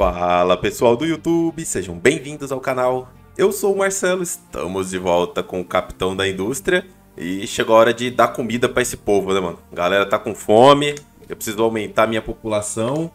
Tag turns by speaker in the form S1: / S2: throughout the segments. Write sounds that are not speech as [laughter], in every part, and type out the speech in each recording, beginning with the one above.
S1: Fala pessoal do YouTube, sejam bem-vindos ao canal. Eu sou o Marcelo, estamos de volta com o Capitão da Indústria e chegou a hora de dar comida para esse povo, né, mano? A galera tá com fome, eu preciso aumentar minha população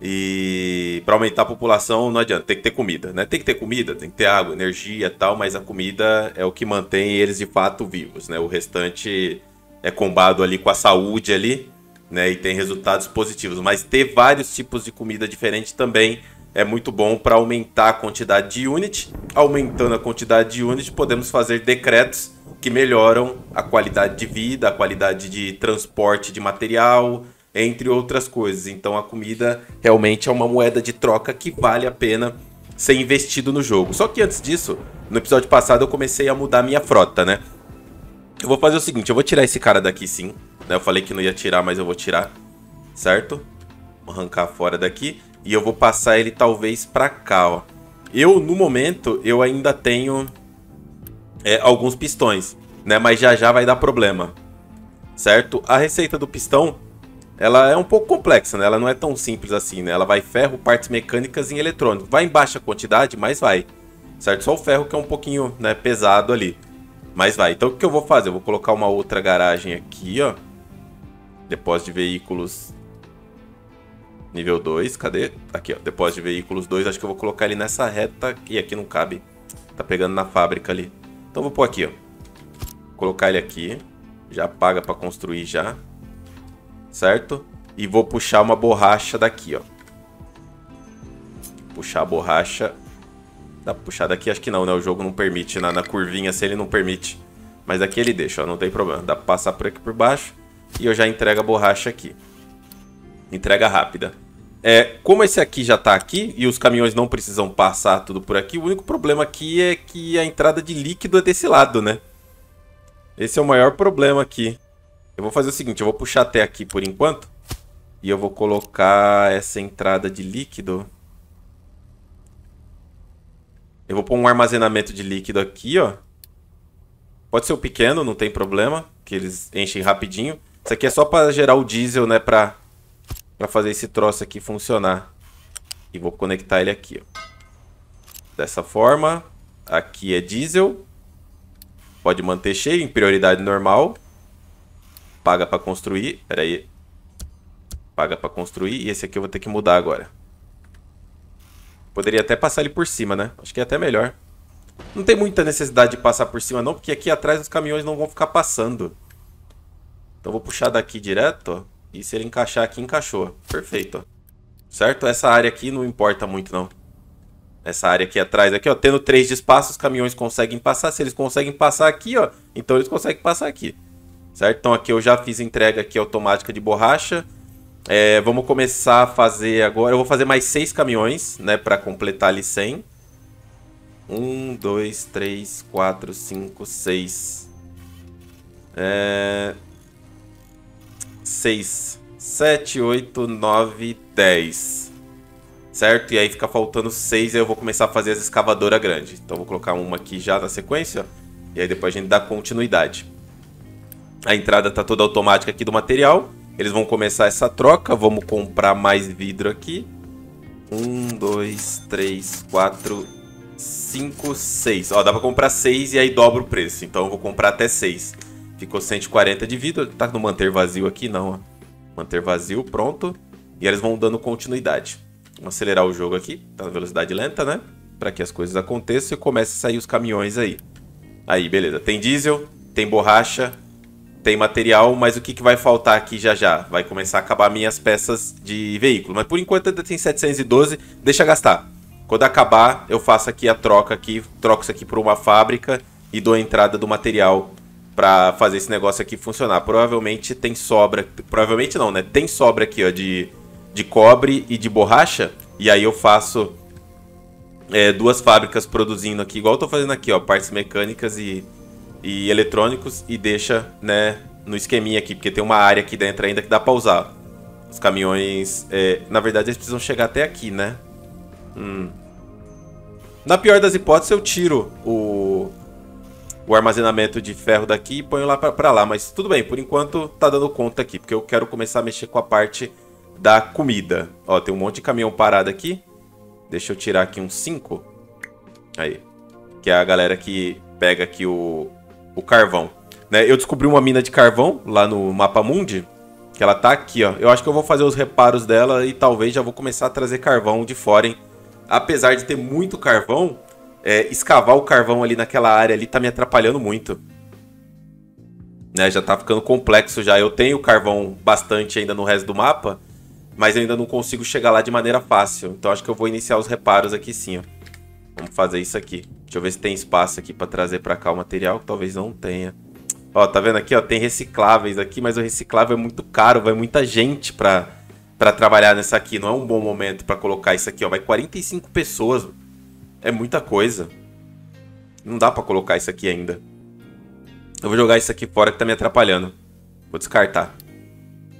S1: e para aumentar a população não adianta, tem que ter comida, né? Tem que ter comida, tem que ter água, energia tal, mas a comida é o que mantém eles de fato vivos, né? O restante é combado ali com a saúde ali, né? E tem resultados positivos. Mas ter vários tipos de comida diferente também é muito bom para aumentar a quantidade de unit. Aumentando a quantidade de unit, podemos fazer decretos que melhoram a qualidade de vida, a qualidade de transporte de material, entre outras coisas. Então a comida realmente é uma moeda de troca que vale a pena ser investido no jogo. Só que antes disso, no episódio passado eu comecei a mudar minha frota, né? Eu vou fazer o seguinte, eu vou tirar esse cara daqui sim. Eu falei que não ia tirar, mas eu vou tirar, certo? Vou arrancar fora daqui. E eu vou passar ele talvez pra cá, ó. Eu, no momento, eu ainda tenho é, alguns pistões, né? Mas já já vai dar problema, certo? A receita do pistão ela é um pouco complexa, né? Ela não é tão simples assim, né? Ela vai ferro, partes mecânicas e eletrônico. Vai em baixa quantidade, mas vai. Certo? Só o ferro que é um pouquinho né, pesado ali. Mas vai. Então o que eu vou fazer? Eu vou colocar uma outra garagem aqui, ó. Depósito de veículos nível 2. Cadê? Aqui, ó. Depósito de veículos 2. Acho que eu vou colocar ele nessa reta. E aqui não cabe. Tá pegando na fábrica ali. Então vou pôr aqui, ó. Colocar ele aqui. Já paga para construir já certo? E vou puxar uma borracha daqui, ó. Puxar a borracha. Dá pra puxar daqui? Acho que não, né? O jogo não permite. Na, na curvinha, se ele não permite. Mas aqui ele deixa, ó. Não tem problema. Dá pra passar por aqui por baixo. E eu já entrego a borracha aqui. Entrega rápida. É, como esse aqui já tá aqui e os caminhões não precisam passar tudo por aqui, o único problema aqui é que a entrada de líquido é desse lado, né? Esse é o maior problema aqui. Eu vou fazer o seguinte, eu vou puxar até aqui por enquanto. E eu vou colocar essa entrada de líquido. Eu vou pôr um armazenamento de líquido aqui, ó. Pode ser o pequeno, não tem problema, que eles enchem rapidinho. Isso aqui é só para gerar o diesel, né, pra, pra fazer esse troço aqui funcionar. E vou conectar ele aqui, ó. Dessa forma, aqui é diesel. Pode manter cheio em prioridade normal. Paga para construir. Pera aí. Paga para construir. E esse aqui eu vou ter que mudar agora. Poderia até passar ele por cima, né? Acho que é até melhor. Não tem muita necessidade de passar por cima não, porque aqui atrás os caminhões não vão ficar passando. Então vou puxar daqui direto, ó, E se ele encaixar aqui, encaixou. Perfeito, ó. Certo? Essa área aqui não importa muito, não. Essa área aqui atrás, aqui, ó. Tendo três de espaço, os caminhões conseguem passar. Se eles conseguem passar aqui, ó. Então eles conseguem passar aqui certo? Então aqui eu já fiz entrega aqui automática de borracha. É, vamos começar a fazer agora. Eu vou fazer mais seis caminhões, né, para completar ali 100. Um, dois, três, quatro, cinco, seis. É... Seis, sete, oito, nove, dez. Certo? E aí fica faltando seis e eu vou começar a fazer as escavadoras grandes. Então vou colocar uma aqui já na sequência. E aí depois a gente dá continuidade. A entrada está toda automática aqui do material. Eles vão começar essa troca. Vamos comprar mais vidro aqui. Um, dois, três, quatro, cinco, seis. Ó, dá para comprar seis e aí dobra o preço. Então eu vou comprar até seis. Ficou 140 de vidro. Tá no manter vazio aqui? Não, ó. Manter vazio, pronto. E eles vão dando continuidade. Vamos acelerar o jogo aqui. Tá na velocidade lenta, né? Para que as coisas aconteçam e comece a sair os caminhões aí. Aí, beleza. Tem diesel, tem borracha, tem material, mas o que, que vai faltar aqui já já? Vai começar a acabar minhas peças de veículo. Mas por enquanto ainda tem 712, deixa gastar. Quando acabar, eu faço aqui a troca aqui, troco isso aqui por uma fábrica e dou a entrada do material para fazer esse negócio aqui funcionar. Provavelmente tem sobra, provavelmente não, né? Tem sobra aqui, ó, de, de cobre e de borracha. E aí eu faço é, duas fábricas produzindo aqui, igual eu tô fazendo aqui, ó, partes mecânicas e e eletrônicos e deixa, né, no esqueminha aqui, porque tem uma área aqui dentro ainda que dá pra usar. Os caminhões, é, na verdade, eles precisam chegar até aqui, né? Hum. Na pior das hipóteses, eu tiro o, o armazenamento de ferro daqui e ponho lá pra lá. Mas tudo bem, por enquanto tá dando conta aqui, porque eu quero começar a mexer com a parte da comida. Ó, tem um monte de caminhão parado aqui. Deixa eu tirar aqui uns 5. Aí. Que é a galera que pega aqui o, o carvão. Né? Eu descobri uma mina de carvão lá no Mapa Mundi. Que ela tá aqui, ó. Eu acho que eu vou fazer os reparos dela e talvez já vou começar a trazer carvão de fora, hein? Apesar de ter muito carvão, é, escavar o carvão ali naquela área ali tá me atrapalhando muito. Né, já tá ficando complexo já. Eu tenho carvão bastante ainda no resto do mapa, mas ainda não consigo chegar lá de maneira fácil. Então acho que eu vou iniciar os reparos aqui sim, ó. Vamos fazer isso aqui. Deixa eu ver se tem espaço aqui para trazer para cá o material, que talvez não tenha. Ó, tá vendo aqui, ó, tem recicláveis aqui, mas o reciclável é muito caro, vai muita gente pra, pra trabalhar nessa aqui. Não é um bom momento para colocar isso aqui, ó. Vai 45 pessoas. É muita coisa. Não dá para colocar isso aqui ainda. Eu vou jogar isso aqui fora que tá me atrapalhando. Vou descartar.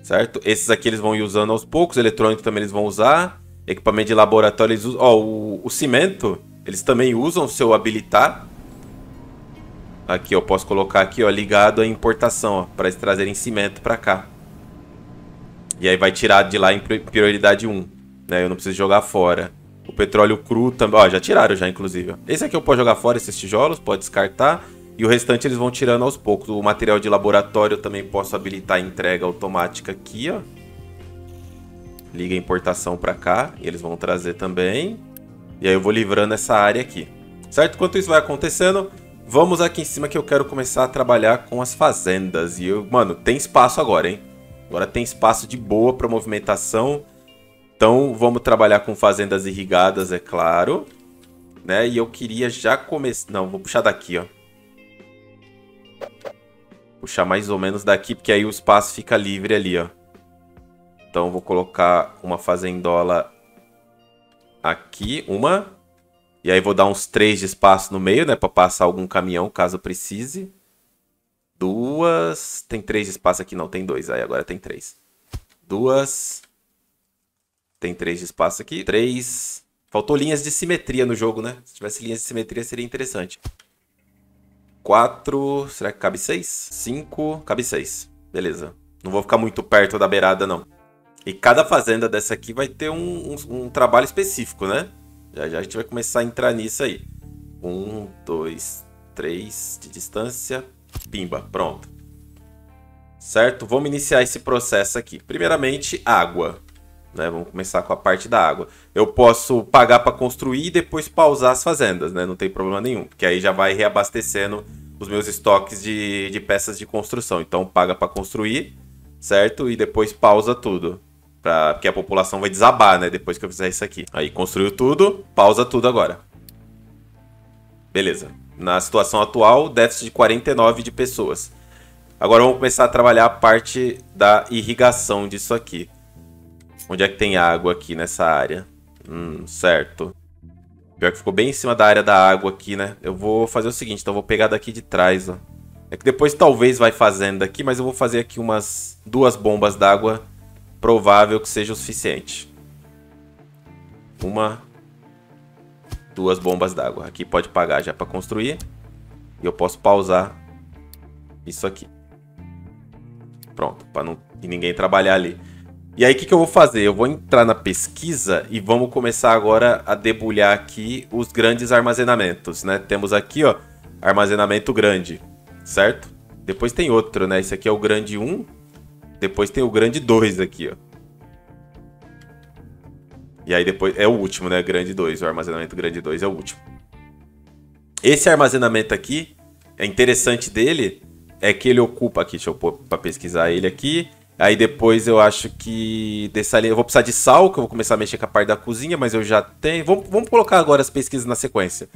S1: Certo? Esses aqui eles vão ir usando aos poucos. Eletrônico também eles vão usar. Equipamento de laboratório eles usam. Ó, o, o cimento eles também usam se eu habilitar. Aqui eu posso colocar aqui, ó, ligado à importação, ó, para eles trazerem cimento para cá. E aí vai tirar de lá em prioridade 1, né? Eu não preciso jogar fora. O petróleo cru também, ó, já tiraram já inclusive. Esse aqui eu posso jogar fora esses tijolos, pode descartar. E o restante eles vão tirando aos poucos. O material de laboratório eu também posso habilitar a entrega automática aqui, ó. Liga a importação para cá. E eles vão trazer também. E aí eu vou livrando essa área aqui. Certo? Enquanto isso vai acontecendo, vamos aqui em cima que eu quero começar a trabalhar com as fazendas. E eu, mano, tem espaço agora, hein? Agora tem espaço de boa para movimentação. Então vamos trabalhar com fazendas irrigadas, é claro. Né? E eu queria já começar... Não, vou puxar daqui, ó puxar mais ou menos daqui, porque aí o espaço fica livre ali, ó. Então vou colocar uma fazendola aqui, uma. E aí vou dar uns três de espaço no meio, né, para passar algum caminhão caso precise. Duas, tem três de espaço aqui, não, tem dois, aí agora tem três. Duas, tem três de espaço aqui, três. Faltou linhas de simetria no jogo, né? Se tivesse linhas de simetria seria interessante. 4. Será que cabe 6? 5. Cabe 6. Beleza. Não vou ficar muito perto da beirada, não. E cada fazenda dessa aqui vai ter um, um, um trabalho específico, né? Já já a gente vai começar a entrar nisso aí. Um, dois, três de distância. Pimba, pronto. Certo? Vamos iniciar esse processo aqui. Primeiramente, água. Né? Vamos começar com a parte da água. Eu posso pagar para construir e depois pausar as fazendas, né? Não tem problema nenhum, porque aí já vai reabastecendo os meus estoques de, de peças de construção. Então paga para construir, certo? E depois pausa tudo. Pra, porque a população vai desabar, né? Depois que eu fizer isso aqui. Aí construiu tudo, pausa tudo agora. Beleza. Na situação atual, déficit de 49 de pessoas. Agora vamos começar a trabalhar a parte da irrigação disso aqui. Onde é que tem água aqui nessa área? Hum, certo. Pior que ficou bem em cima da área da água aqui, né? Eu vou fazer o seguinte, então eu vou pegar daqui de trás, ó. É que depois talvez vai fazendo aqui, mas eu vou fazer aqui umas duas bombas d'água. Provável que seja o suficiente. Uma, duas bombas d'água. Aqui pode pagar já para construir. E eu posso pausar isso aqui. Pronto, para não ninguém trabalhar ali. E aí, o que, que eu vou fazer? Eu vou entrar na pesquisa e vamos começar agora a debulhar aqui os grandes armazenamentos, né? Temos aqui, ó, armazenamento grande, certo? Depois tem outro, né? Esse aqui é o grande 1, depois tem o grande 2 aqui, ó. E aí depois é o último, né? Grande 2, o armazenamento grande 2 é o último. Esse armazenamento aqui, é interessante dele, é que ele ocupa aqui, deixa eu pôr para pesquisar ele aqui. Aí depois eu acho que dessalinha, eu vou precisar de sal, que eu vou começar a mexer com a parte da cozinha, mas eu já tenho. Vamos, vamos colocar agora as pesquisas na sequência.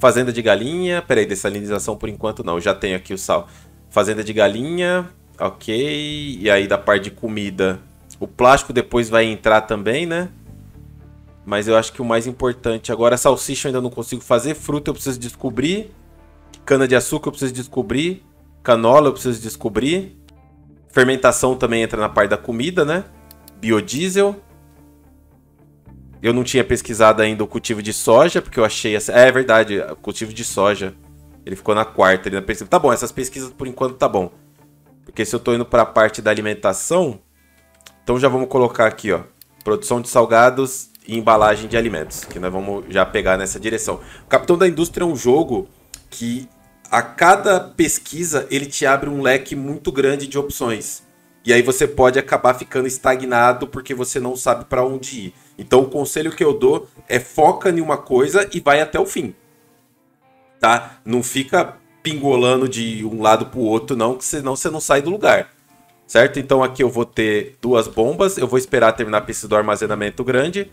S1: Fazenda de galinha, peraí, dessalinização por enquanto não, eu já tenho aqui o sal. Fazenda de galinha, ok. E aí da parte de comida, o plástico depois vai entrar também, né? Mas eu acho que o mais importante agora, salsicha eu ainda não consigo fazer, fruta eu preciso descobrir, cana de açúcar eu preciso descobrir, canola eu preciso descobrir. Fermentação também entra na parte da comida, né? Biodiesel. Eu não tinha pesquisado ainda o cultivo de soja, porque eu achei... Essa... É, é verdade, o cultivo de soja. Ele ficou na quarta. Ele pesquisa. Tá bom, essas pesquisas por enquanto tá bom. Porque se eu tô indo para a parte da alimentação, então já vamos colocar aqui, ó. Produção de salgados e embalagem de alimentos, que nós vamos já pegar nessa direção. O Capitão da Indústria é um jogo que a cada pesquisa ele te abre um leque muito grande de opções. E aí você pode acabar ficando estagnado porque você não sabe para onde ir. Então o conselho que eu dou é foca em uma coisa e vai até o fim. Tá? Não fica pingolando de um lado para o outro não, que senão você não sai do lugar. Certo? Então aqui eu vou ter duas bombas, eu vou esperar terminar a pesquisa do armazenamento grande.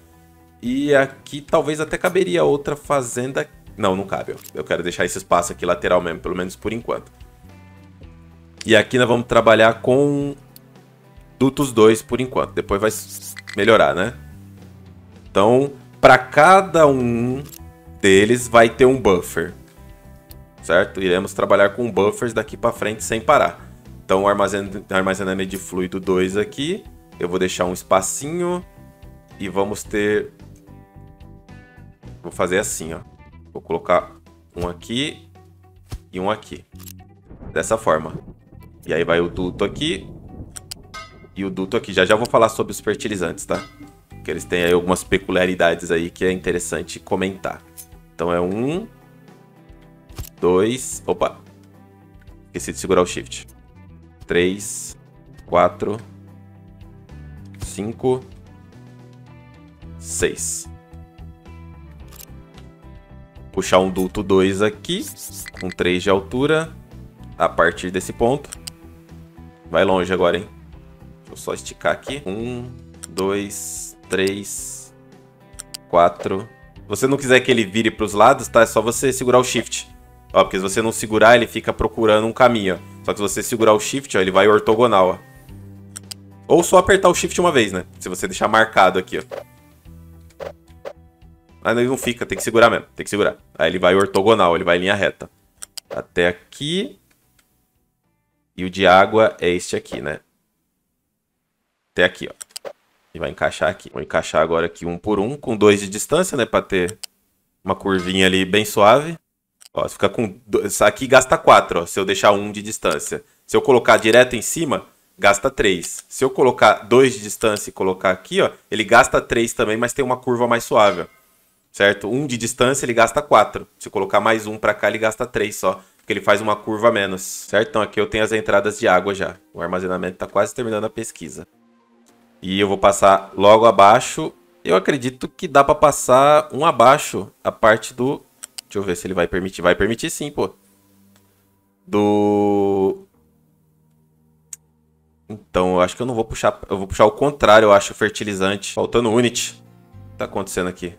S1: E aqui talvez até caberia outra fazenda. Não, não cabe. Eu quero deixar esse espaço aqui lateral mesmo, pelo menos por enquanto. E aqui nós vamos trabalhar com dutos 2 por enquanto. Depois vai melhorar, né? Então, para cada um deles vai ter um buffer. Certo? Iremos trabalhar com buffers daqui para frente sem parar. Então, o armazenamento de fluido 2 aqui. Eu vou deixar um espacinho. E vamos ter... Vou fazer assim, ó. Vou colocar um aqui e um aqui. Dessa forma. E aí vai o duto aqui e o duto aqui. Já já vou falar sobre os fertilizantes, tá? Que eles têm aí algumas peculiaridades aí que é interessante comentar. Então é um, dois, opa, esqueci de segurar o shift. Três, quatro, cinco, seis. Puxar um duto 2 aqui, com 3 de altura, a partir desse ponto. Vai longe agora, hein? Deixa eu só esticar aqui. Um, dois, três, quatro. Se você não quiser que ele vire para os lados, tá? É só você segurar o shift. Ó, porque se você não segurar, ele fica procurando um caminho, ó. Só que se você segurar o shift, ó, ele vai ortogonal, ó. Ou só apertar o shift uma vez, né? Se você deixar marcado aqui, ó. Mas ele não fica, tem que segurar mesmo, tem que segurar. Aí ele vai ortogonal, ele vai em linha reta. Até aqui. E o de água é este aqui, né? até aqui, ó. E vai encaixar aqui. Vou encaixar agora aqui um por um, com dois de distância, né? Pra ter uma curvinha ali bem suave. Ó, fica com... Isso aqui gasta quatro, ó, se eu deixar um de distância. Se eu colocar direto em cima, gasta três. Se eu colocar dois de distância e colocar aqui, ó, ele gasta três também, mas tem uma curva mais suave, ó. Certo? Um de distância, ele gasta quatro. Se eu colocar mais um pra cá, ele gasta três só. Porque ele faz uma curva menos, certo? Então aqui eu tenho as entradas de água já. O armazenamento tá quase terminando a pesquisa. E eu vou passar logo abaixo. Eu acredito que dá para passar um abaixo a parte do... Deixa eu ver se ele vai permitir. Vai permitir sim, pô. Do... Então, eu acho que eu não vou puxar... Eu vou puxar o contrário, eu acho, fertilizante. Faltando unit. O que tá acontecendo aqui?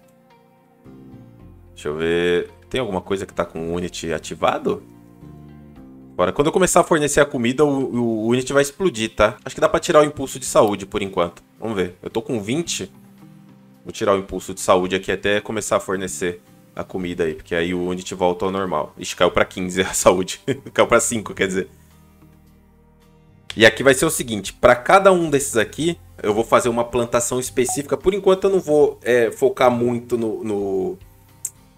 S1: Deixa eu ver... Tem alguma coisa que tá com o unit ativado? Agora, quando eu começar a fornecer a comida, o, o Unity vai explodir, tá? Acho que dá pra tirar o impulso de saúde por enquanto. Vamos ver. Eu tô com 20. Vou tirar o impulso de saúde aqui até começar a fornecer a comida aí, porque aí o Unity volta ao normal. Ixi, caiu pra 15 [laughs] a saúde. caiu pra 5, quer dizer. E aqui vai ser o seguinte, para cada um desses aqui, eu vou fazer uma plantação específica. Por enquanto eu não vou é, focar muito no, no,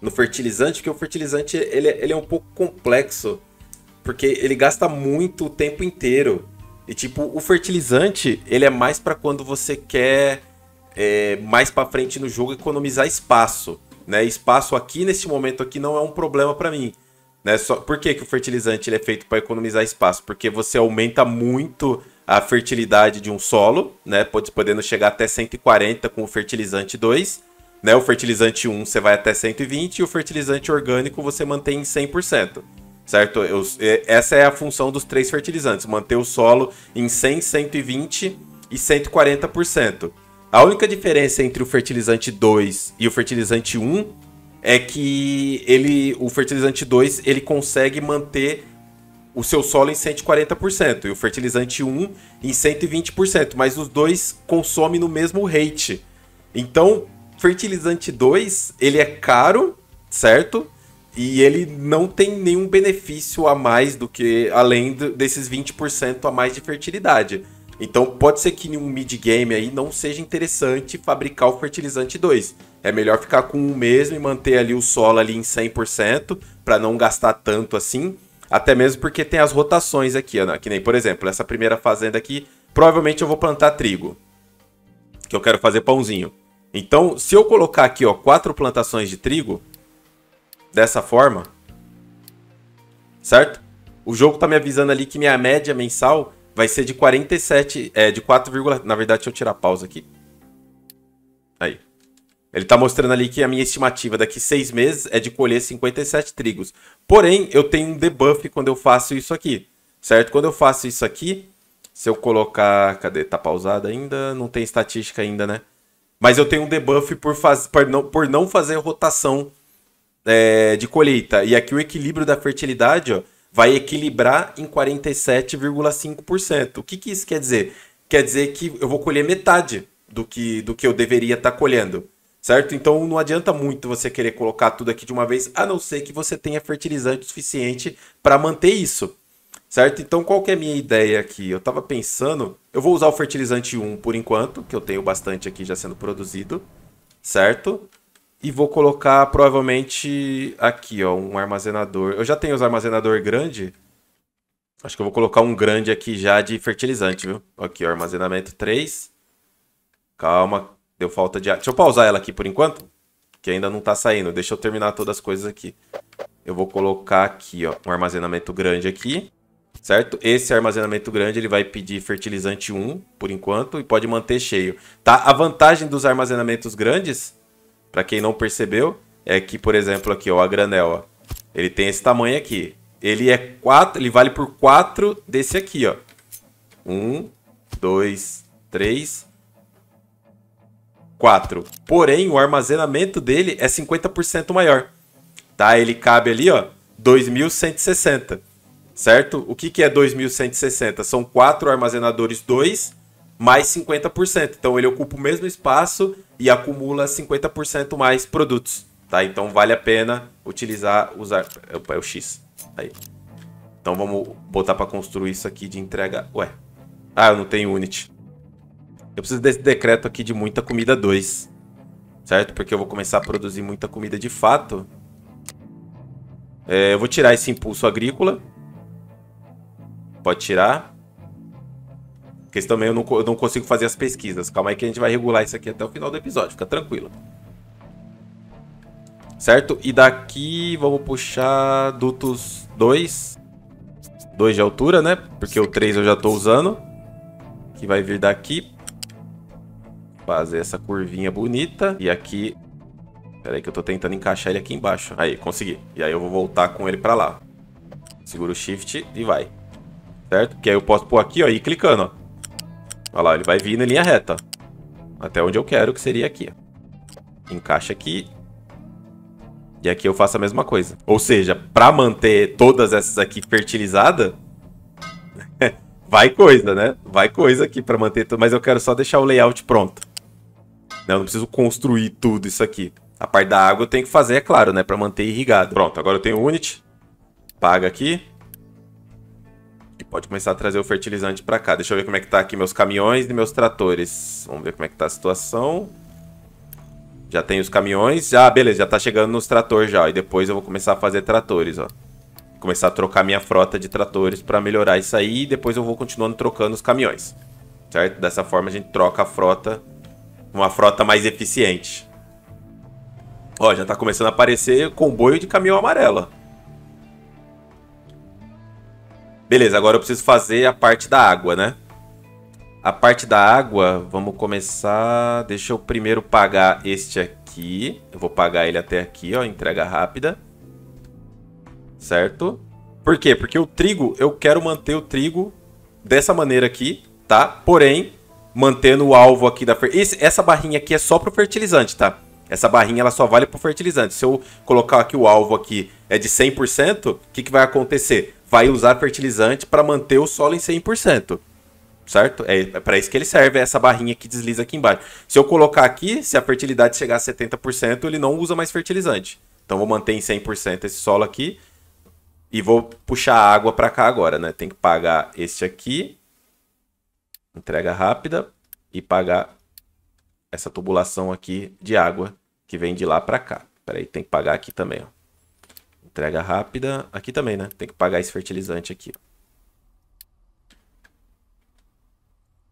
S1: no, fertilizante, porque o fertilizante ele, ele é um pouco complexo porque ele gasta muito o tempo inteiro. E tipo, o fertilizante, ele é mais para quando você quer é, mais para frente no jogo economizar espaço, né? Espaço aqui nesse momento aqui não é um problema para mim, né? Só por que, que o fertilizante ele é feito para economizar espaço? Porque você aumenta muito a fertilidade de um solo, né? Pode podendo chegar até 140 com o fertilizante 2, né? O fertilizante 1 você vai até 120 e o fertilizante orgânico você mantém em 100% certo? Eu, essa é a função dos três fertilizantes, manter o solo em 100, 120 e 140%. A única diferença entre o fertilizante 2 e o fertilizante 1 é que ele, o fertilizante 2 ele consegue manter o seu solo em 140% e o fertilizante 1 em 120%, mas os dois consomem no mesmo rate. Então, fertilizante 2, ele é caro, certo? E ele não tem nenhum benefício a mais do que além desses 20% a mais de fertilidade. Então pode ser que em um mid-game aí não seja interessante fabricar o fertilizante 2. É melhor ficar com um mesmo e manter ali o solo ali em 100% para não gastar tanto assim. Até mesmo porque tem as rotações aqui, Ana. Que nem, por exemplo, essa primeira fazenda aqui, provavelmente eu vou plantar trigo. Que eu quero fazer pãozinho. Então, se eu colocar aqui, ó, quatro plantações de trigo, dessa forma, certo? O jogo tá me avisando ali que minha média mensal vai ser de 47, é, de 4, na verdade, deixa eu tirar a pausa aqui. Aí. Ele tá mostrando ali que a minha estimativa daqui seis meses é de colher 57 trigos. Porém, eu tenho um debuff quando eu faço isso aqui, certo? Quando eu faço isso aqui, se eu colocar... Cadê? Tá pausado ainda? Não tem estatística ainda, né? Mas eu tenho um debuff por, faz... por, não, por não fazer rotação é, de colheita. E aqui o equilíbrio da fertilidade ó, vai equilibrar em 47,5%. O que, que isso quer dizer? Quer dizer que eu vou colher metade do que, do que eu deveria estar tá colhendo. Certo? Então não adianta muito você querer colocar tudo aqui de uma vez, a não ser que você tenha fertilizante suficiente para manter isso. Certo? Então qual que é a minha ideia aqui? Eu estava pensando, eu vou usar o fertilizante 1 por enquanto, que eu tenho bastante aqui já sendo produzido, certo? E vou colocar provavelmente aqui, ó, um armazenador. Eu já tenho os armazenador grande. Acho que eu vou colocar um grande aqui já de fertilizante, viu? Aqui, ó, armazenamento 3. Calma, deu falta de ar. Deixa eu pausar ela aqui por enquanto, que ainda não tá saindo. Deixa eu terminar todas as coisas aqui. Eu vou colocar aqui, ó, um armazenamento grande aqui, certo? Esse armazenamento grande, ele vai pedir fertilizante 1 por enquanto e pode manter cheio, tá? A vantagem dos armazenamentos grandes para quem não percebeu, é que, por exemplo, aqui, ó, a granel, ó, ele tem esse tamanho aqui. Ele é 4, ele vale por 4 desse aqui, ó. 1, 2, 3, 4. Porém, o armazenamento dele é 50% maior. Tá? Ele cabe ali, ó, 2160. Certo? O que, que é 2160? São quatro armazenadores 2 mais 50%. Então ele ocupa o mesmo espaço e acumula 50% mais produtos, tá? Então vale a pena utilizar usar é o X. Aí. Então vamos botar para construir isso aqui de entrega. Ué. Ah, eu não tenho unit. Eu preciso desse decreto aqui de muita comida 2. Certo? Porque eu vou começar a produzir muita comida de fato. É, eu vou tirar esse impulso agrícola. Pode tirar. Porque também eu não, eu não consigo fazer as pesquisas. Calma aí que a gente vai regular isso aqui até o final do episódio. Fica tranquilo. Certo? E daqui vamos puxar dutos 2. 2 de altura, né? Porque o 3 eu já estou usando. Que vai vir daqui. Fazer essa curvinha bonita. E aqui... Pera aí que eu estou tentando encaixar ele aqui embaixo. Aí, consegui. E aí eu vou voltar com ele para lá. Segura o Shift e vai. Certo? Que aí eu posso pôr aqui, ó, e ir clicando, ó. Olha lá, ele vai vir na linha reta. Até onde eu quero, que seria aqui. Encaixa aqui. E aqui eu faço a mesma coisa. Ou seja, para manter todas essas aqui fertilizadas, [laughs] vai coisa, né? Vai coisa aqui para manter tudo. Mas eu quero só deixar o layout pronto. Eu não preciso construir tudo isso aqui. A parte da água eu tenho que fazer, é claro, né? Para manter irrigado. Pronto, agora eu tenho o Unity. Paga aqui. Pode começar a trazer o fertilizante para cá. Deixa eu ver como é que tá aqui meus caminhões e meus tratores. Vamos ver como é que tá a situação. Já tem os caminhões. Já, beleza, já tá chegando nos tratores já. E depois eu vou começar a fazer tratores, ó. Começar a trocar minha frota de tratores para melhorar isso aí. E depois eu vou continuando trocando os caminhões. Certo? Dessa forma a gente troca a frota. Uma frota mais eficiente. Ó, já tá começando a aparecer comboio de caminhão amarelo. Beleza, agora eu preciso fazer a parte da água, né? A parte da água, vamos começar... Deixa eu primeiro pagar este aqui. Eu vou pagar ele até aqui, ó, entrega rápida. Certo? Por quê? Porque o trigo, eu quero manter o trigo dessa maneira aqui, tá? Porém, mantendo o alvo aqui da... Esse, essa barrinha aqui é só pro fertilizante, tá? Essa barrinha ela só vale pro fertilizante. Se eu colocar aqui o alvo aqui é de 100%, o que, que vai acontecer? Vai usar fertilizante para manter o solo em 100%. Certo? É, é para isso que ele serve, é essa barrinha que desliza aqui embaixo. Se eu colocar aqui, se a fertilidade chegar a 70%, ele não usa mais fertilizante. Então vou manter em 100% esse solo aqui e vou puxar a água para cá agora, né? Tem que pagar este aqui, entrega rápida e pagar essa tubulação aqui de água que vem de lá para cá. Peraí, tem que pagar aqui também, ó. Entrega rápida. Aqui também, né? Tem que pagar esse fertilizante aqui.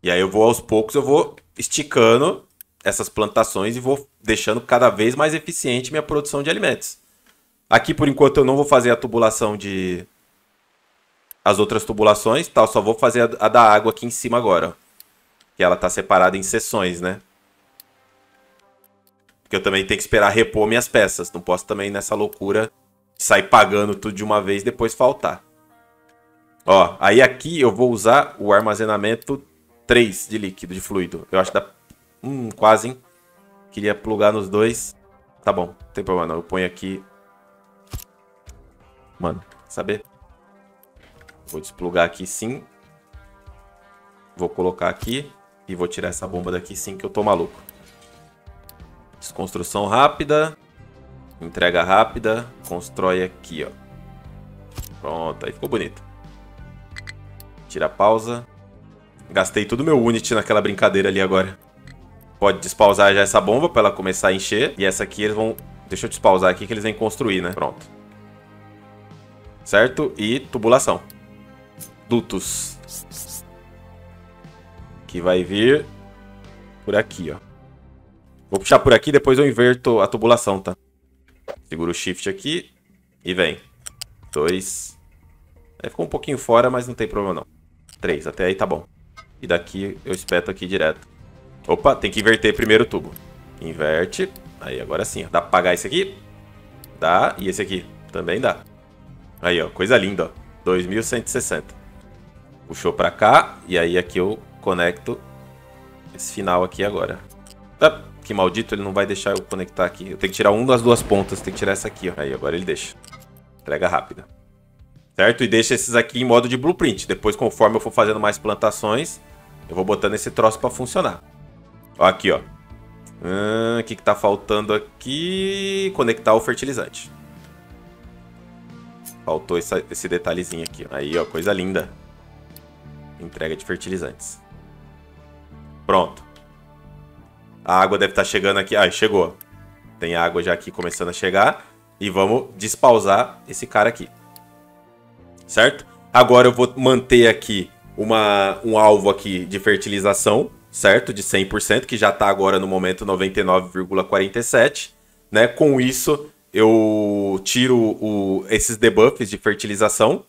S1: E aí eu vou aos poucos, eu vou esticando essas plantações e vou deixando cada vez mais eficiente minha produção de alimentos. Aqui, por enquanto, eu não vou fazer a tubulação de... As outras tubulações, tal, só vou fazer a, a da água aqui em cima agora. Que ela tá separada em seções, né? Porque eu também tenho que esperar repor minhas peças. Não posso também nessa loucura sair pagando tudo de uma vez depois faltar. Ó, aí aqui eu vou usar o armazenamento 3 de líquido, de fluido. Eu acho que dá... Hum, quase, hein? Queria plugar nos dois. Tá bom, não tem problema não. Eu ponho aqui... Mano, saber? Vou desplugar aqui sim. Vou colocar aqui. E vou tirar essa bomba daqui sim, que eu tô maluco. Desconstrução rápida. Entrega rápida. Constrói aqui, ó. Pronto, aí ficou bonito. Tira a pausa. Gastei todo meu Unity naquela brincadeira ali agora. Pode despausar já essa bomba para ela começar a encher. E essa aqui eles vão... Deixa eu despausar aqui que eles vêm construir, né? Pronto. Certo? E tubulação. Dutos. Que vai vir por aqui, ó. Vou puxar por aqui, depois eu inverto a tubulação, tá? Segura o shift aqui e vem. Dois. Aí ficou um pouquinho fora, mas não tem problema não. Três, até aí tá bom. E daqui eu espeto aqui direto. Opa, tem que inverter primeiro o tubo. Inverte. Aí, agora sim. Ó. Dá pra pagar esse aqui? Dá. E esse aqui? Também dá. Aí, ó. Coisa linda, ó. 2160. Puxou pra cá. E aí aqui eu conecto esse final aqui agora. Ah, que maldito, ele não vai deixar eu conectar aqui. Eu tenho que tirar um das duas pontas. Tem que tirar essa aqui, ó. Aí, agora ele deixa. Entrega rápida. Certo? E deixa esses aqui em modo de blueprint. Depois, conforme eu for fazendo mais plantações, eu vou botando esse troço para funcionar. Ó, aqui, ó. Ah, o que, que tá faltando aqui? Conectar o fertilizante. Faltou essa, esse detalhezinho aqui. Aí, ó, coisa linda. Entrega de fertilizantes. Pronto. A água deve estar tá chegando aqui. Ah, chegou. Tem água já aqui começando a chegar. E vamos despausar esse cara aqui certo? Agora eu vou manter aqui uma, um alvo aqui de fertilização, certo? De 100%, que já está agora no momento 99,47%. Né? Com isso, eu tiro o, esses debuffs de fertilização,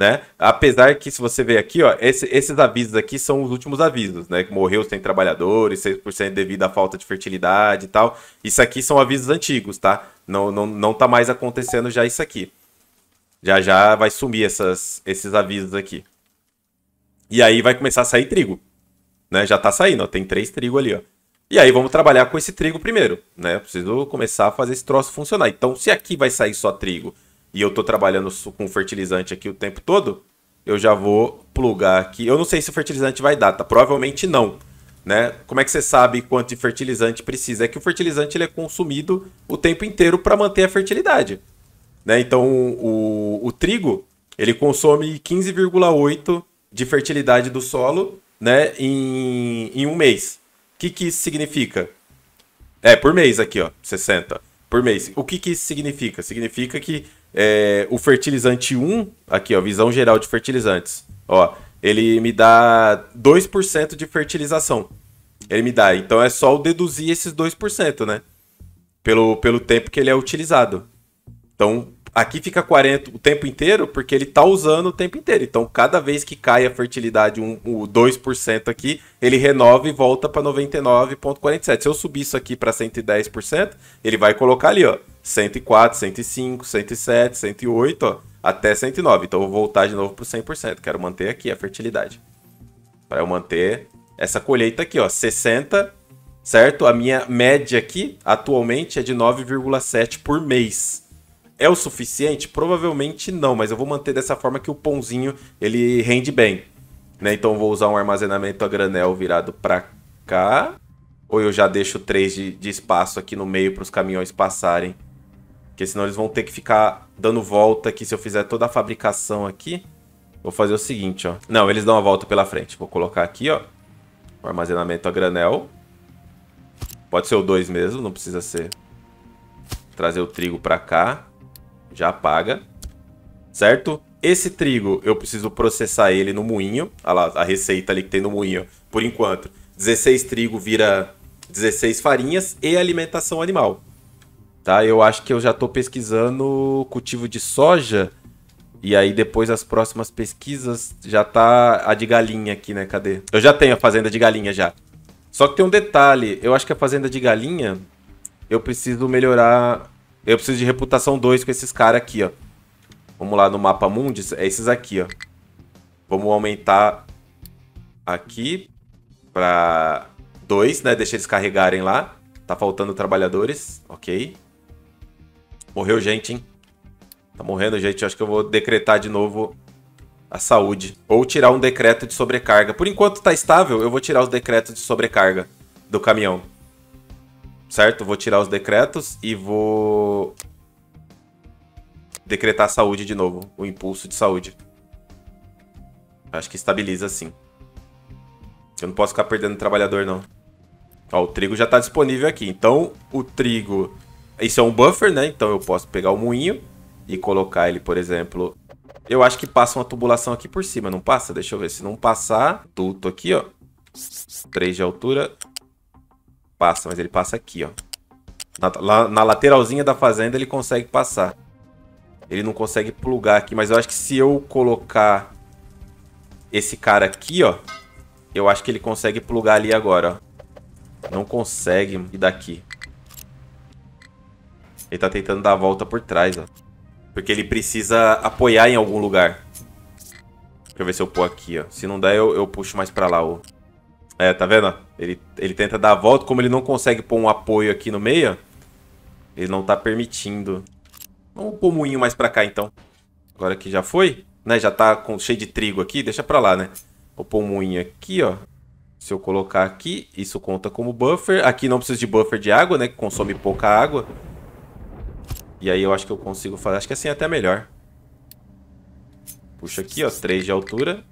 S1: né? Apesar que, se você ver aqui, ó, esse, esses avisos aqui são os últimos avisos, né? Que morreu sem trabalhadores, 6% devido à falta de fertilidade e tal. Isso aqui são avisos antigos, tá? Não, não, não tá mais acontecendo já isso aqui. Já já vai sumir essas, esses avisos aqui. E aí vai começar a sair trigo. Né? Já tá saindo, ó. Tem três trigo ali, ó. E aí vamos trabalhar com esse trigo primeiro, né? Eu preciso começar a fazer esse troço funcionar. Então, se aqui vai sair só trigo e eu tô trabalhando com fertilizante aqui o tempo todo, eu já vou plugar aqui. Eu não sei se o fertilizante vai dar, tá? Provavelmente não, né? Como é que você sabe quanto de fertilizante precisa? É que o fertilizante ele é consumido o tempo inteiro para manter a fertilidade. Né? Então, o, o trigo ele consome 15,8 de fertilidade do solo né, em, em um mês. O que, que isso significa? É, por mês aqui, ó, 60 por mês. O que, que isso significa? Significa que é, o fertilizante 1, aqui, ó, visão geral de fertilizantes, ó, ele me dá 2% de fertilização. Ele me dá, então é só eu deduzir esses 2%, né? Pelo, pelo tempo que ele é utilizado. Então, aqui fica 40 o tempo inteiro porque ele está usando o tempo inteiro. Então, cada vez que cai a fertilidade, um, um 2% aqui, ele renova e volta para 99,47. Se eu subir isso aqui para 110%, ele vai colocar ali, ó, 104, 105, 107, 108, ó, até 109. Então, eu vou voltar de novo para 100%. Quero manter aqui a fertilidade. Para eu manter essa colheita aqui, ó, 60, certo? A minha média aqui, atualmente, é de 9,7 por mês. É o suficiente? Provavelmente não, mas eu vou manter dessa forma que o pãozinho ele rende bem. Né? Então vou usar um armazenamento a granel virado para cá. Ou eu já deixo três de, de espaço aqui no meio para os caminhões passarem. Porque senão eles vão ter que ficar dando volta aqui. Se eu fizer toda a fabricação aqui, vou fazer o seguinte, ó. Não, eles dão a volta pela frente. Vou colocar aqui, ó. O armazenamento a granel. Pode ser o 2 mesmo, não precisa ser. Trazer o trigo para cá já apaga, certo? Esse trigo eu preciso processar ele no moinho, a, lá, a receita ali que tem no moinho, por enquanto. 16 trigo vira 16 farinhas e alimentação animal. Tá? Eu acho que eu já tô pesquisando cultivo de soja. E aí depois as próximas pesquisas já tá a de galinha aqui, né? Cadê? Eu já tenho a fazenda de galinha já. Só que tem um detalhe, eu acho que a fazenda de galinha eu preciso melhorar, eu preciso de reputação 2 com esses caras aqui, ó. Vamos lá no mapa mundi, é esses aqui, ó. Vamos aumentar aqui para 2, né? Deixa eles carregarem lá. Tá faltando trabalhadores, ok. Morreu gente, hein? Tá morrendo gente, acho que eu vou decretar de novo a saúde. Ou tirar um decreto de sobrecarga. Por enquanto tá estável, eu vou tirar os decretos de sobrecarga do caminhão. Certo? Vou tirar os decretos e vou decretar a saúde de novo. O impulso de saúde. Acho que estabiliza assim. Eu não posso ficar perdendo trabalhador, não. Ó, o trigo já está disponível aqui. Então, o trigo... Isso é um buffer, né? Então, eu posso pegar o moinho e colocar ele, por exemplo, eu acho que passa uma tubulação aqui por cima, não passa? Deixa eu ver. Se não passar, duto aqui, ó. 3 de altura. Passa, mas ele passa aqui, ó. Na, lá, na lateralzinha da fazenda ele consegue passar. Ele não consegue plugar aqui, mas eu acho que se eu colocar esse cara aqui, ó, eu acho que ele consegue plugar ali agora, ó. Não consegue ir daqui. Ele tá tentando dar a volta por trás, ó. Porque ele precisa apoiar em algum lugar. Deixa eu ver se eu pôr aqui, ó. Se não der, eu, eu puxo mais pra lá, ó. É, tá vendo? Ele, ele tenta dar a volta. Como ele não consegue pôr um apoio aqui no meio, ele não tá permitindo. Vamos pôr o moinho mais pra cá, então. Agora que já foi, né? Já tá com, cheio de trigo aqui. Deixa pra lá, né? Vou pôr o moinho aqui, ó. Se eu colocar aqui, isso conta como buffer. Aqui não precisa de buffer de água, né? Que consome pouca água. E aí eu acho que eu consigo fazer. Acho que assim é até melhor. Puxa aqui, ó. 3 de altura.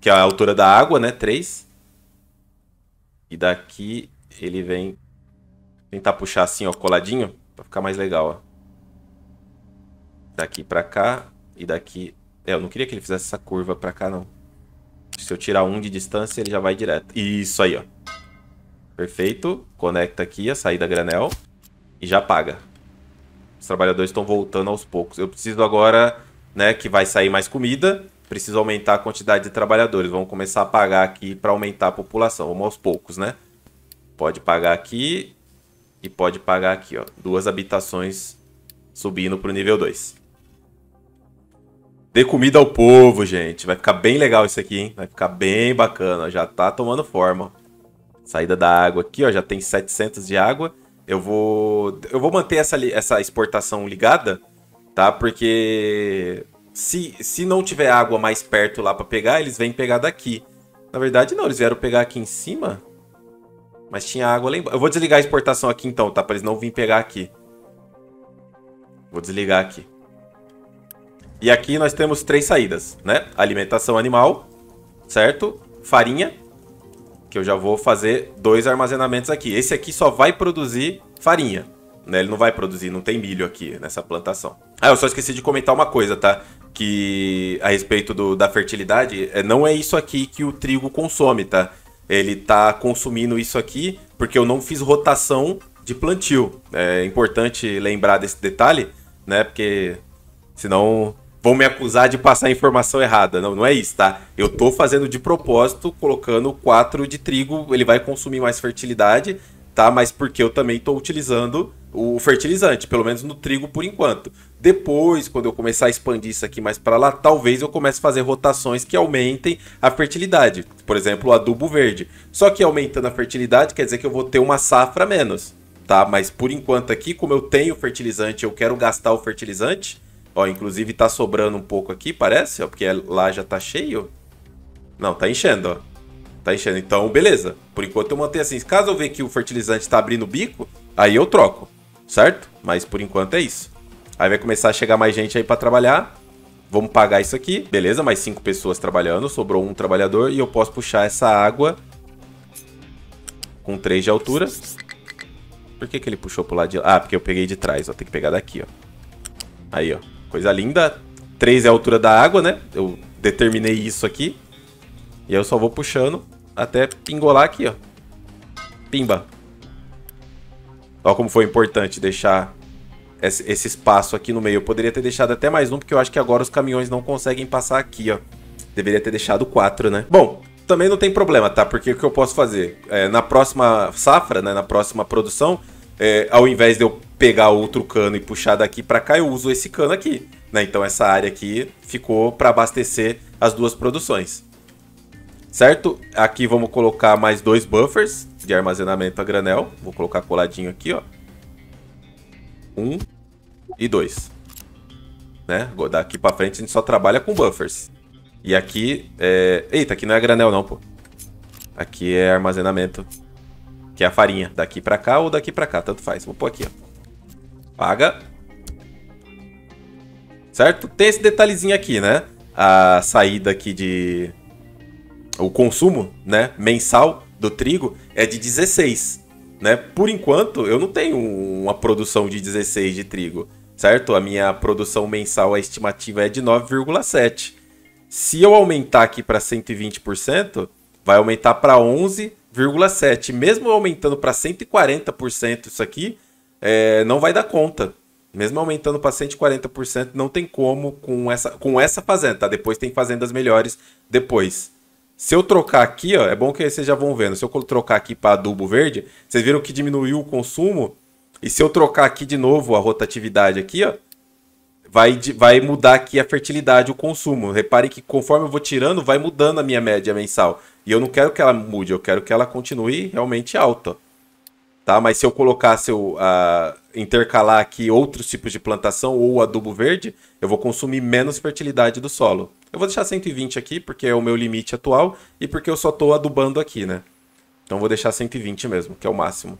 S1: Que é a altura da água, né? 3. E daqui ele vem... Tentar puxar assim, ó, coladinho. Pra ficar mais legal, ó. Daqui pra cá. E daqui... É, eu não queria que ele fizesse essa curva pra cá, não. Se eu tirar um de distância, ele já vai direto. Isso aí, ó. Perfeito. Conecta aqui a saída granel. E já paga. Os trabalhadores estão voltando aos poucos. Eu preciso agora, né, que vai sair mais comida, preciso aumentar a quantidade de trabalhadores. Vamos começar a pagar aqui para aumentar a população. Vamos aos poucos, né? Pode pagar aqui e pode pagar aqui, ó. Duas habitações subindo para o nível 2. Dê comida ao povo, gente. Vai ficar bem legal isso aqui, hein? Vai ficar bem bacana. Já tá tomando forma. Saída da água aqui, ó. Já tem 700 de água. Eu vou, eu vou manter essa, essa exportação ligada, tá? Porque se, se não tiver água mais perto lá para pegar, eles vêm pegar daqui. Na verdade, não, eles vieram pegar aqui em cima. Mas tinha água lá embaixo. Eu vou desligar a exportação aqui então, tá? Pra eles não virem pegar aqui. Vou desligar aqui. E aqui nós temos três saídas, né? Alimentação animal, certo? Farinha que eu já vou fazer dois armazenamentos aqui. Esse aqui só vai produzir farinha, né? Ele não vai produzir, não tem milho aqui nessa plantação. Ah, eu só esqueci de comentar uma coisa, tá? Que a respeito do, da fertilidade, é, não é isso aqui que o trigo consome, tá? Ele tá consumindo isso aqui porque eu não fiz rotação de plantio. É importante lembrar desse detalhe, né? Porque senão vão me acusar de passar informação errada. Não, não é isso, tá? Eu tô fazendo de propósito, colocando 4 de trigo, ele vai consumir mais fertilidade, tá? Mas porque eu também tô utilizando o fertilizante, pelo menos no trigo por enquanto. Depois, quando eu começar a expandir isso aqui mais para lá, talvez eu comece a fazer rotações que aumentem a fertilidade. Por exemplo, o adubo verde. Só que aumentando a fertilidade quer dizer que eu vou ter uma safra menos, tá? Mas por enquanto aqui, como eu tenho fertilizante, eu quero gastar o fertilizante, Ó, inclusive tá sobrando um pouco aqui, parece, ó, porque lá já tá cheio. Não, tá enchendo, ó. Tá enchendo. Então, beleza. Por enquanto eu mantenho assim. Caso eu ver que o fertilizante tá abrindo o bico, aí eu troco, certo? Mas por enquanto é isso. Aí vai começar a chegar mais gente aí para trabalhar. Vamos pagar isso aqui. Beleza, mais cinco pessoas trabalhando. Sobrou um trabalhador e eu posso puxar essa água com 3 de altura. Por que, que ele puxou pro lado de... Ah, porque eu peguei de trás, ó. Tem que pegar daqui, ó. Aí, ó. Coisa linda. 3 é a altura da água, né? Eu determinei isso aqui. E eu só vou puxando até pingolar aqui, ó. Pimba. Olha como foi importante deixar esse espaço aqui no meio. Eu poderia ter deixado até mais um, porque eu acho que agora os caminhões não conseguem passar aqui, ó. Deveria ter deixado quatro, né? Bom, também não tem problema, tá? Porque o que eu posso fazer? É, na próxima safra, né, na próxima produção, é, ao invés de eu pegar outro cano e puxar daqui para cá, eu uso esse cano aqui. Né? Então essa área aqui ficou para abastecer as duas produções. Certo? Aqui vamos colocar mais dois buffers de armazenamento a granel. Vou colocar coladinho aqui, ó. Um e dois. Né? Daqui para frente a gente só trabalha com buffers. E aqui é... Eita, aqui não é granel não, pô. Aqui é armazenamento. Que é a farinha. Daqui para cá ou daqui para cá, tanto faz. Vou pôr aqui, ó. Paga. Certo? Tem esse detalhezinho aqui, né? A saída aqui de... O consumo, né? Mensal do trigo é de 16, né? Por enquanto, eu não tenho uma produção de 16 de trigo, certo? A minha produção mensal, a estimativa é de 9,7. Se eu aumentar aqui para 120%, vai aumentar para 11,7. Mesmo aumentando para 140% isso aqui, é, não vai dar conta. Mesmo aumentando para 140%, não tem como com essa, com essa fazenda, tá? Depois tem fazendas melhores depois. Se eu trocar aqui, ó, é bom que vocês já vão vendo. Se eu trocar aqui para adubo verde, vocês viram que diminuiu o consumo. E se eu trocar aqui de novo a rotatividade aqui, ó, vai, vai mudar aqui a fertilidade, o consumo. Repare que conforme eu vou tirando, vai mudando a minha média mensal. E eu não quero que ela mude, eu quero que ela continue realmente alta tá? Mas se eu colocasse eu uh, intercalar aqui outros tipos de plantação ou adubo verde, eu vou consumir menos fertilidade do solo. Eu vou deixar 120 aqui porque é o meu limite atual e porque eu só estou adubando aqui, né? Então vou deixar 120 mesmo, que é o máximo.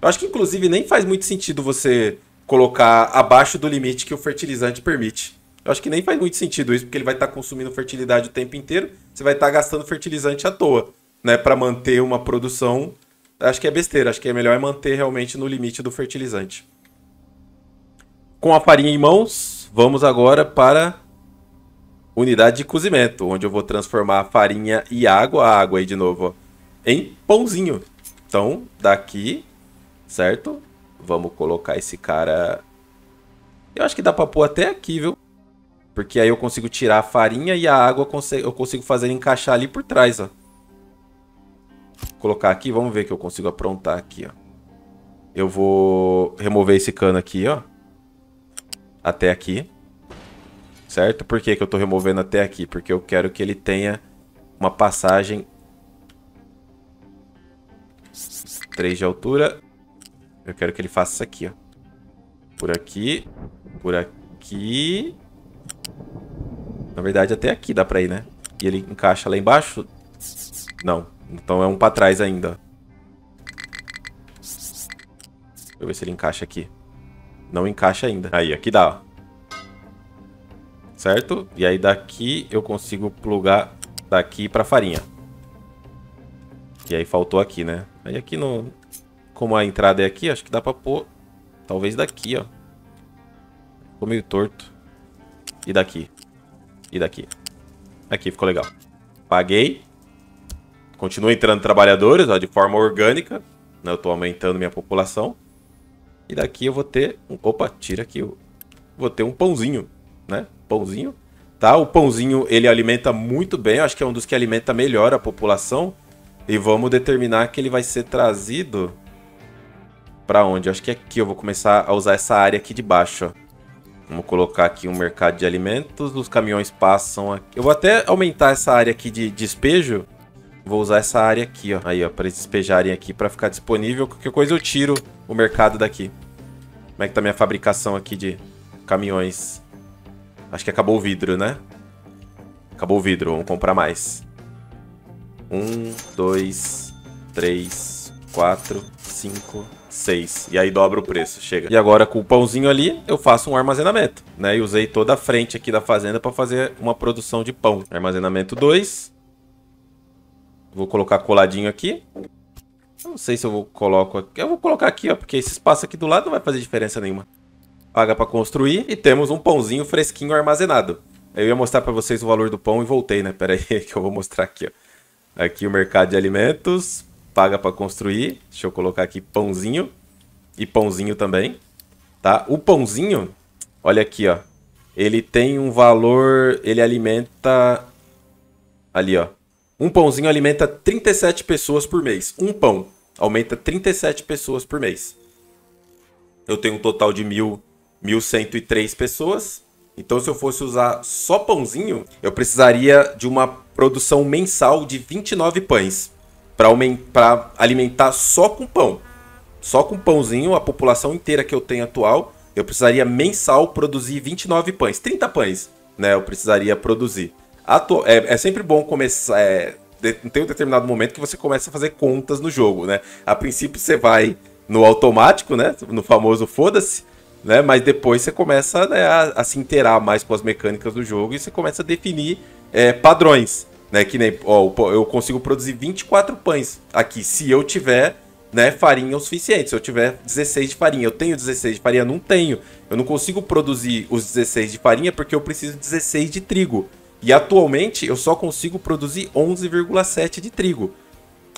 S1: Eu acho que inclusive nem faz muito sentido você colocar abaixo do limite que o fertilizante permite. Eu acho que nem faz muito sentido isso, porque ele vai estar tá consumindo fertilidade o tempo inteiro, você vai estar tá gastando fertilizante à toa, né, para manter uma produção acho que é besteira. Acho que é melhor manter realmente no limite do fertilizante. Com a farinha em mãos, vamos agora para unidade de cozimento, onde eu vou transformar a farinha e água, a água aí de novo, ó, em pãozinho. Então, daqui, certo? Vamos colocar esse cara... Eu acho que dá pra pôr até aqui, viu? Porque aí eu consigo tirar a farinha e a água eu consigo fazer encaixar ali por trás, ó colocar aqui, vamos ver que eu consigo aprontar aqui, ó. Eu vou remover esse cano aqui, ó. Até aqui. Certo? Por que, que eu tô removendo até aqui? Porque eu quero que ele tenha uma passagem 3 de altura. Eu quero que ele faça isso aqui, ó. Por aqui. Por aqui. Na verdade, até aqui dá pra ir, né? E ele encaixa lá embaixo? Não. Então é um pra trás ainda. Deixa eu ver se ele encaixa aqui. Não encaixa ainda. Aí, aqui dá, ó. Certo? E aí daqui eu consigo plugar daqui pra farinha. E aí faltou aqui, né? Aí aqui no... Como a entrada é aqui, acho que dá pra pôr... Talvez daqui, ó. Ficou meio torto. E daqui. E daqui. Aqui, ficou legal. Paguei. Continua entrando trabalhadores ó, de forma orgânica. Né? Eu estou aumentando minha população. E daqui eu vou ter... Um, opa, tira aqui. Vou ter um pãozinho, né? Pãozinho. Tá? O pãozinho, ele alimenta muito bem. Eu acho que é um dos que alimenta melhor a população. E vamos determinar que ele vai ser trazido... Para onde? Eu acho que aqui eu vou começar a usar essa área aqui de baixo, ó. Vamos colocar aqui um mercado de alimentos. Os caminhões passam aqui. Eu vou até aumentar essa área aqui de despejo Vou usar essa área aqui, ó. Aí, ó, para eles despejarem aqui para ficar disponível. Qualquer coisa eu tiro o mercado daqui. Como é que tá minha fabricação aqui de caminhões? Acho que acabou o vidro, né? Acabou o vidro, vamos comprar mais. Um, dois, três, quatro, cinco, seis. E aí dobra o preço, chega. E agora com o pãozinho ali, eu faço um armazenamento, né? E usei toda a frente aqui da fazenda para fazer uma produção de pão. Armazenamento 2. Vou colocar coladinho aqui. Não sei se eu vou coloco aqui. Eu vou colocar aqui, ó, porque esse espaço aqui do lado não vai fazer diferença nenhuma. Paga para construir e temos um pãozinho fresquinho armazenado. Eu ia mostrar para vocês o valor do pão e voltei, né? Pera aí [laughs] que eu vou mostrar aqui, ó. Aqui o mercado de alimentos, paga para construir. Deixa eu colocar aqui pãozinho. e pãozinho também, tá? O pãozinho, olha aqui, ó. Ele tem um valor, ele alimenta ali, ó. Um pãozinho alimenta 37 pessoas por mês. Um pão aumenta 37 pessoas por mês. Eu tenho um total de mil, 1.103 pessoas. Então, se eu fosse usar só pãozinho, eu precisaria de uma produção mensal de 29 pães para alimentar só com pão. Só com pãozinho, a população inteira que eu tenho atual, eu precisaria mensal produzir 29 pães, 30 pães, né? Eu precisaria produzir. É, é sempre bom começar. É, tem um determinado momento que você começa a fazer contas no jogo, né? A princípio você vai no automático, né? No famoso foda-se, né? Mas depois você começa né, a, a, se inteirar mais com as mecânicas do jogo e você começa a definir é, padrões, né? Que nem, ó, eu consigo produzir 24 pães aqui, se eu tiver né, farinha o suficiente. Se eu tiver 16 de farinha, eu tenho 16 de farinha? Não tenho. Eu não consigo produzir os 16 de farinha porque eu preciso de 16 de trigo. E atualmente eu só consigo produzir 11,7 de trigo.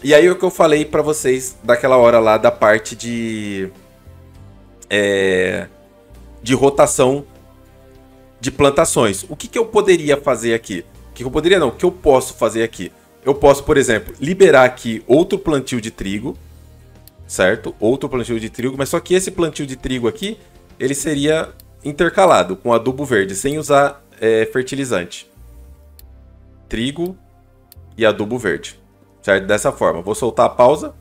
S1: E aí o que eu falei para vocês daquela hora lá da parte de é, de rotação de plantações. O que, que eu poderia fazer aqui? O que eu poderia não? O que eu posso fazer aqui? Eu posso, por exemplo, liberar aqui outro plantio de trigo, certo? Outro plantio de trigo, mas só que esse plantio de trigo aqui, ele seria intercalado com adubo verde, sem usar é, fertilizante trigo e adubo verde. Certo? Dessa forma. Vou soltar a pausa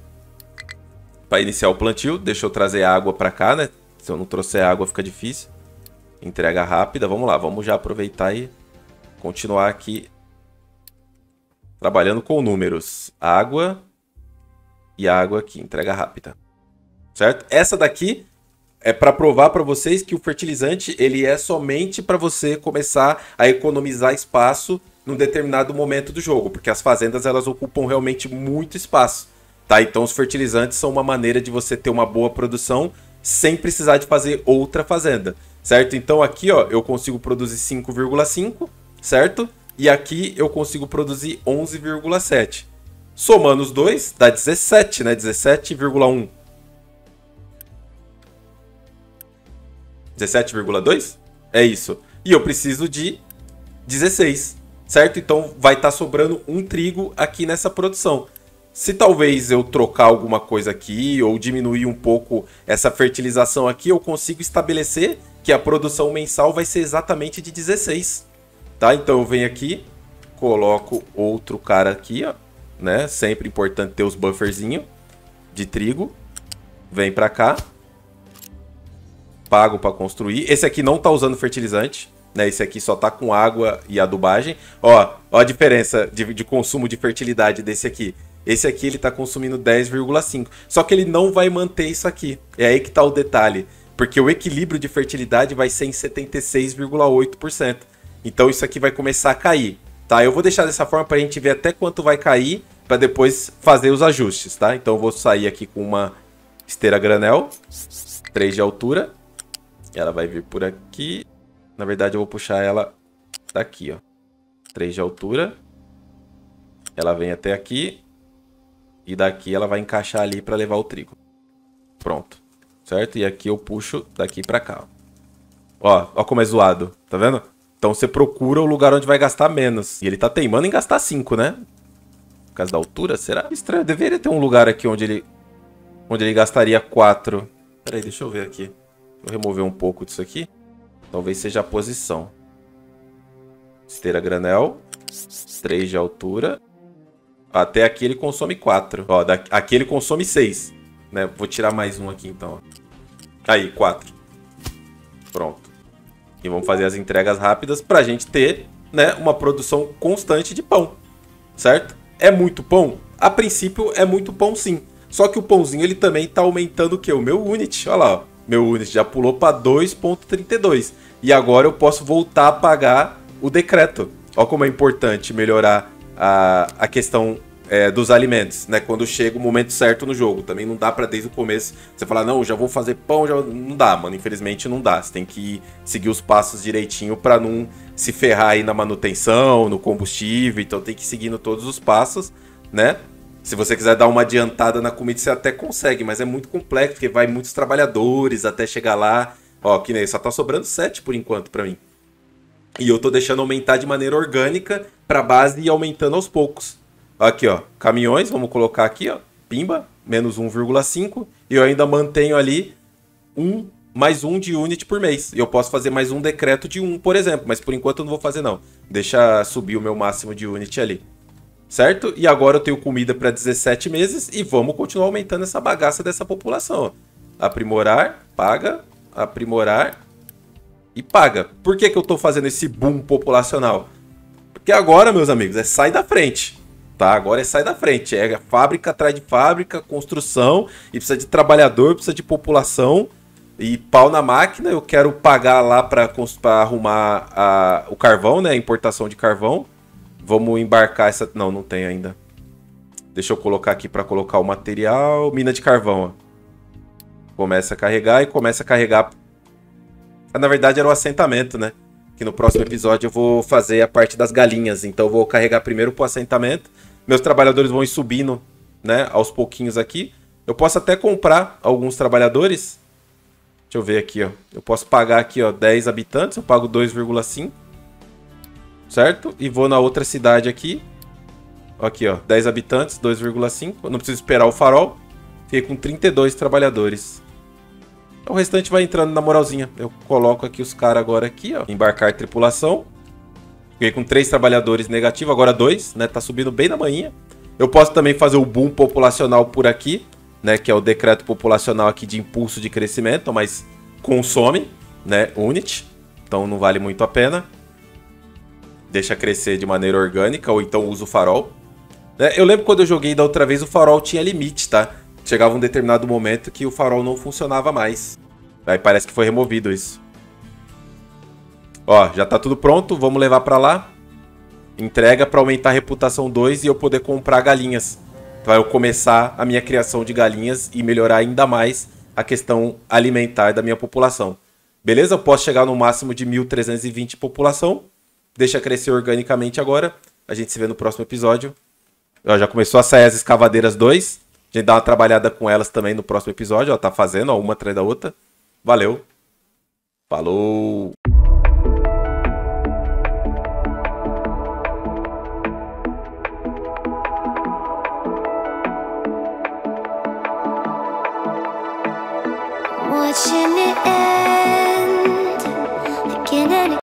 S1: para iniciar o plantio. Deixa eu trazer água para cá, né? Se eu não trouxer água fica difícil. Entrega rápida. Vamos lá, vamos já aproveitar e continuar aqui trabalhando com números. Água e água aqui, entrega rápida. Certo? Essa daqui é para provar para vocês que o fertilizante ele é somente para você começar a economizar espaço num determinado momento do jogo, porque as fazendas elas ocupam realmente muito espaço, tá? Então os fertilizantes são uma maneira de você ter uma boa produção sem precisar de fazer outra fazenda, certo? Então aqui, ó, eu consigo produzir 5,5, certo? E aqui eu consigo produzir 11,7. Somando os dois, dá 17, né? 17,1. 17,2? É isso. E eu preciso de 16 certo? Então vai estar tá sobrando um trigo aqui nessa produção. Se talvez eu trocar alguma coisa aqui ou diminuir um pouco essa fertilização aqui, eu consigo estabelecer que a produção mensal vai ser exatamente de 16, tá? Então eu venho aqui, coloco outro cara aqui, ó, né? Sempre importante ter os bufferzinho de trigo. Vem para cá. Pago para construir. Esse aqui não tá usando fertilizante, né? Esse aqui só tá com água e adubagem. Ó, ó a diferença de, de consumo de fertilidade desse aqui. Esse aqui ele tá consumindo 10,5. Só que ele não vai manter isso aqui. É aí que tá o detalhe. Porque o equilíbrio de fertilidade vai ser em 76,8%. Então isso aqui vai começar a cair. Tá? Eu vou deixar dessa forma para a gente ver até quanto vai cair para depois fazer os ajustes, tá? Então eu vou sair aqui com uma esteira granel, 3 de altura. Ela vai vir por aqui. Na verdade, eu vou puxar ela daqui, ó. 3 de altura. Ela vem até aqui. E daqui ela vai encaixar ali para levar o trigo. Pronto. Certo? E aqui eu puxo daqui para cá. Ó, ó como é zoado. Tá vendo? Então você procura o lugar onde vai gastar menos. E ele tá teimando em gastar 5, né? Por causa da altura, será? Estranho. Deveria ter um lugar aqui onde ele... Onde ele gastaria 4. Peraí, deixa eu ver aqui. Vou remover um pouco disso aqui. Talvez seja a posição. Esteira granel. 3 de altura. Até aqui ele consome 4. Ó, aqui ele consome 6. Né? Vou tirar mais um aqui então. Aí, 4. Pronto. E vamos fazer as entregas rápidas para a gente ter né, uma produção constante de pão. Certo? É muito pão? A princípio é muito pão sim. Só que o pãozinho ele também está aumentando o que? O meu unit. Olha lá, ó meu unit já pulou para 2.32. E agora eu posso voltar a pagar o decreto. Olha como é importante melhorar a, a questão é, dos alimentos, né? Quando chega o momento certo no jogo. Também não dá para desde o começo você falar, não, já vou fazer pão, já não dá, mano. Infelizmente não dá. Você tem que seguir os passos direitinho para não se ferrar aí na manutenção, no combustível. Então tem que ir seguindo todos os passos, né? Se você quiser dar uma adiantada na comida, você até consegue, mas é muito complexo, porque vai muitos trabalhadores até chegar lá. Ó, que nem só tá sobrando 7 por enquanto para mim. E eu tô deixando aumentar de maneira orgânica pra base e aumentando aos poucos. Aqui, ó, caminhões, vamos colocar aqui, ó, pimba, menos 1,5. E eu ainda mantenho ali um mais um de unit por mês. E eu posso fazer mais um decreto de um, por exemplo. Mas por enquanto eu não vou fazer, não. Deixa subir o meu máximo de unit ali. Certo? E agora eu tenho comida para 17 meses e vamos continuar aumentando essa bagaça dessa população. Aprimorar, paga, aprimorar e paga. Por que, que eu estou fazendo esse boom populacional? Porque agora, meus amigos, é sai da frente. Tá? Agora é sai da frente. É fábrica atrás de fábrica, construção, e precisa de trabalhador, precisa de população e pau na máquina, eu quero pagar lá para arrumar a, o carvão, né? A importação de carvão. Vamos embarcar essa. Não, não tem ainda. Deixa eu colocar aqui para colocar o material. Mina de carvão, ó. Começa a carregar e começa a carregar. Ah, na verdade era o assentamento, né? Que no próximo episódio eu vou fazer a parte das galinhas. Então eu vou carregar primeiro pro assentamento. Meus trabalhadores vão ir subindo, né? Aos pouquinhos aqui. Eu posso até comprar alguns trabalhadores Deixa eu ver aqui, ó. Eu posso pagar aqui, ó, 10 habitantes, eu pago 2,5. Certo? E vou na outra cidade aqui. Aqui, ó, 10 habitantes, 2,5. Eu não preciso esperar o farol. Fiquei com 32 trabalhadores. O restante vai entrando na moralzinha. Eu coloco aqui os caras agora aqui, ó. Embarcar tripulação. Fiquei com 3 trabalhadores negativos, agora 2, né? Tá subindo bem na manhã. Eu posso também fazer o boom populacional por aqui né, que é o decreto populacional aqui de impulso de crescimento, mas consome, né, unit, então não vale muito a pena. Deixa crescer de maneira orgânica ou então usa o farol. Né? Eu lembro quando eu joguei da outra vez o farol tinha limite, tá? Chegava um determinado momento que o farol não funcionava mais. Aí parece que foi removido isso. Ó, já tá tudo pronto, vamos levar para lá. Entrega para aumentar a reputação 2 e eu poder comprar galinhas para eu começar a minha criação de galinhas e melhorar ainda mais a questão alimentar da minha população. Beleza? Eu posso chegar no máximo de 1.320 população deixa crescer organicamente agora. A gente se vê no próximo episódio. Ó, já começou a sair as escavadeiras 2. A gente dá uma trabalhada com elas também no próximo episódio. Ó, tá fazendo, ó, uma atrás da outra. Valeu. Falou. watching it end.